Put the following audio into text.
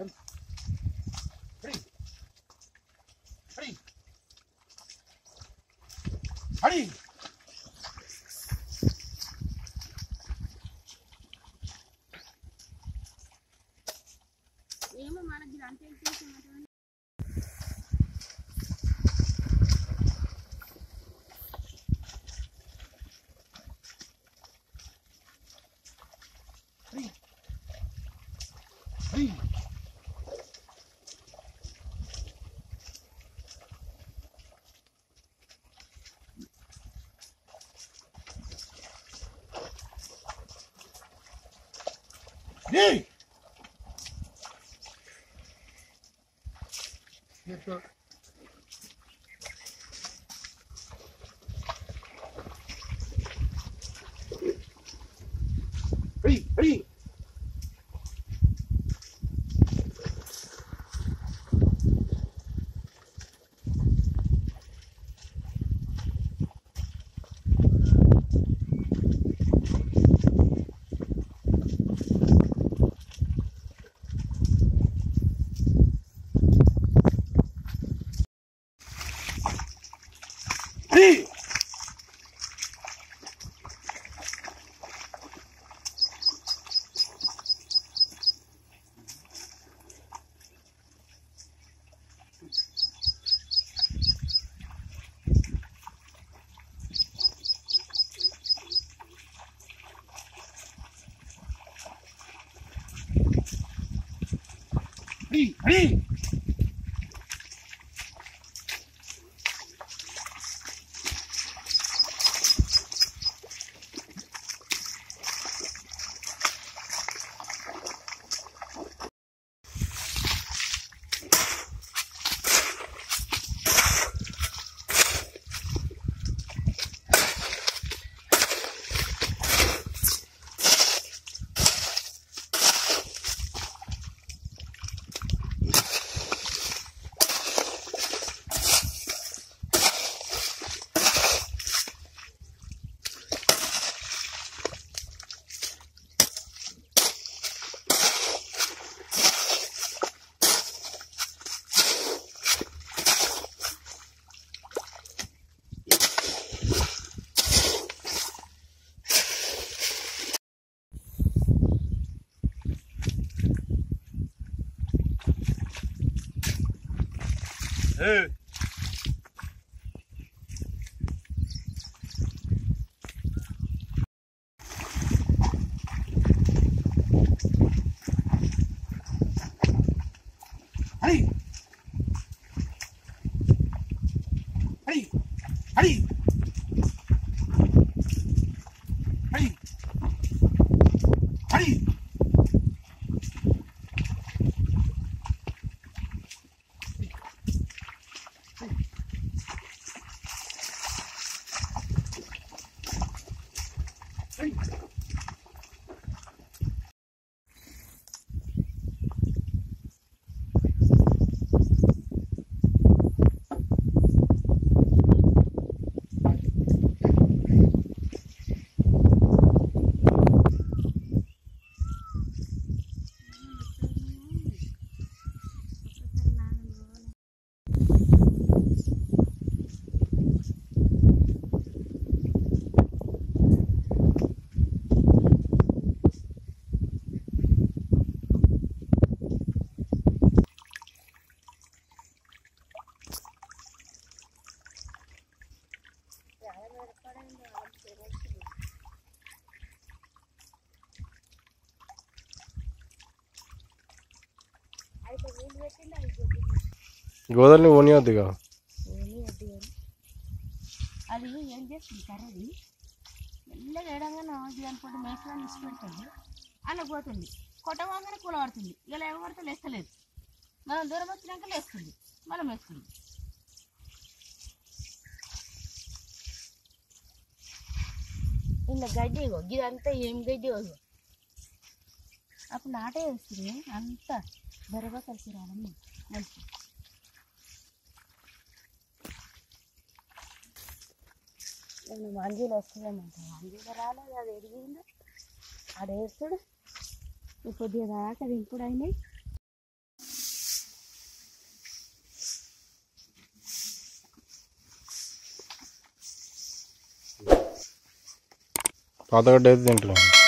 Collection Jagan Hari Hari Hari ఏమో మనకి ఇది Ei! Hey! りリリ Hey! Hey! Hey! Hey! Hey! అయితే వీళ్ళు పెట్టిందా ఓనియొద్దుగా అది ఏం చేస్తుంది కర్రది? మెల్లగా వేడంగానే ఇది అనుకుంటే మేకలా ఇచ్చిపెడుతుంది అలా పోతుంది. కొట్టవంగానే కూలబడుతుంది ఇలా ఎవరితో లేస్తలేదు. మనం దూరం వచ్చినాక లేస్తుంది. మనం వేస్తుంది ఇలా గడ్డి ఇగో. ఇదంతా ఏం గడ్డి ఇగో. అప్పుడు నాటే వేస్తుంది. అంత బెరగా కలిసి రావడం మంచి నేను మంజీలు వస్తుందన్నమాట మంజీలు రాలేదు. అది ఎదిగిందో అది వేస్తాడు. కొద్దిగా దాకా దింపుడు అయినాయి. పాతగడ్డ అయితే తింటున్నాను